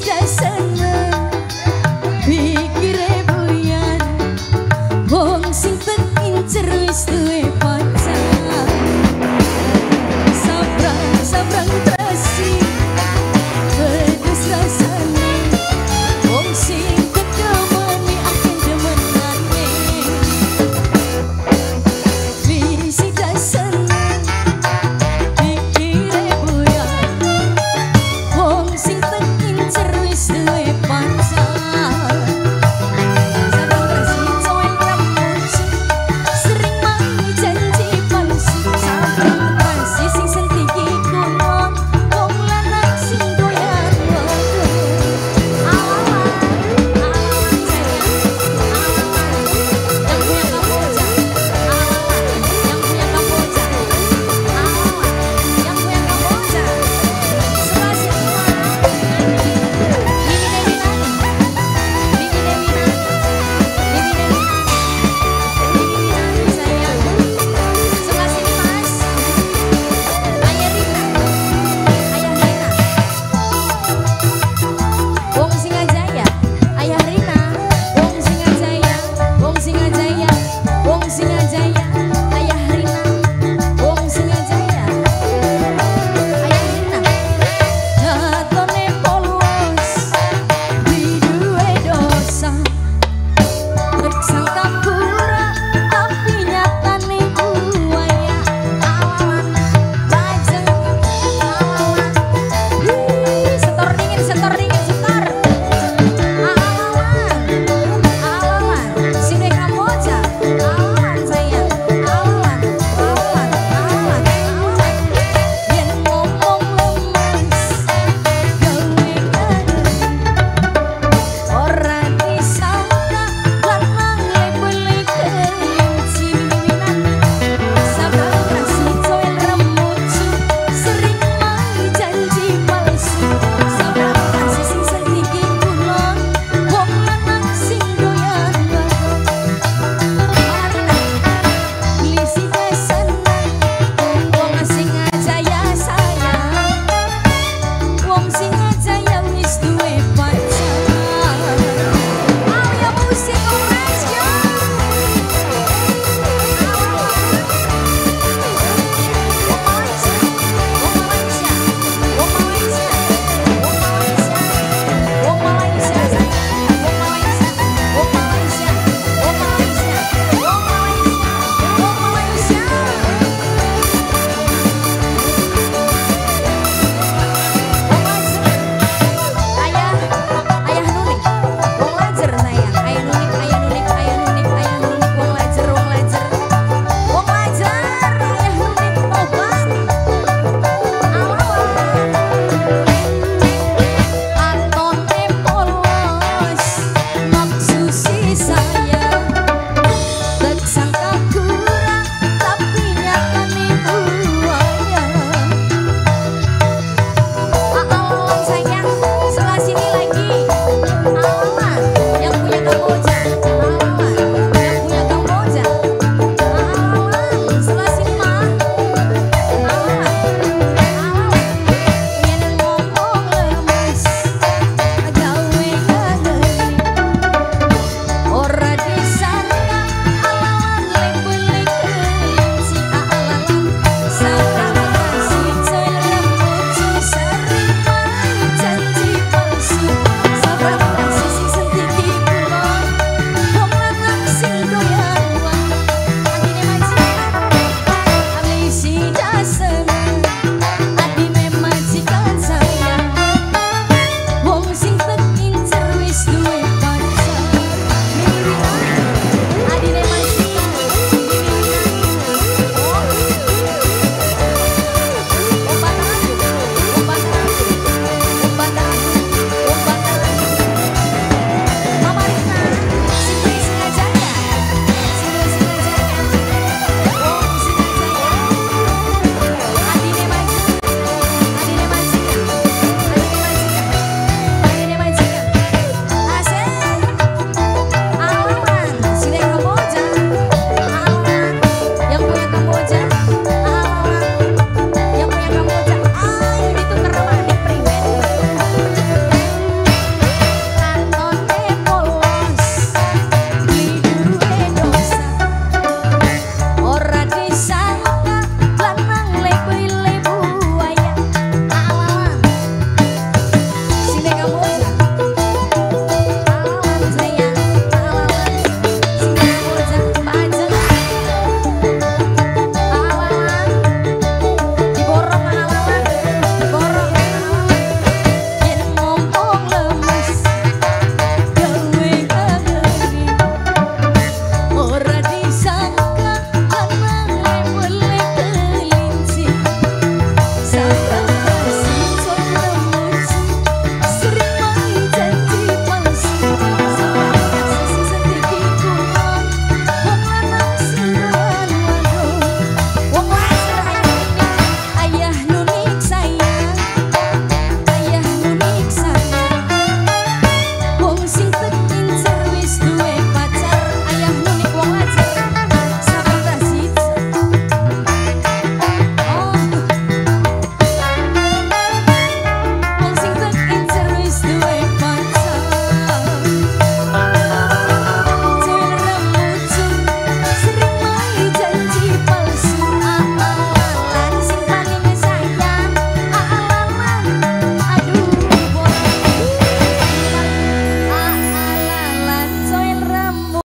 在什么？